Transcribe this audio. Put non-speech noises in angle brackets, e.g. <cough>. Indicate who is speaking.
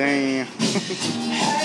Speaker 1: Damn. <laughs>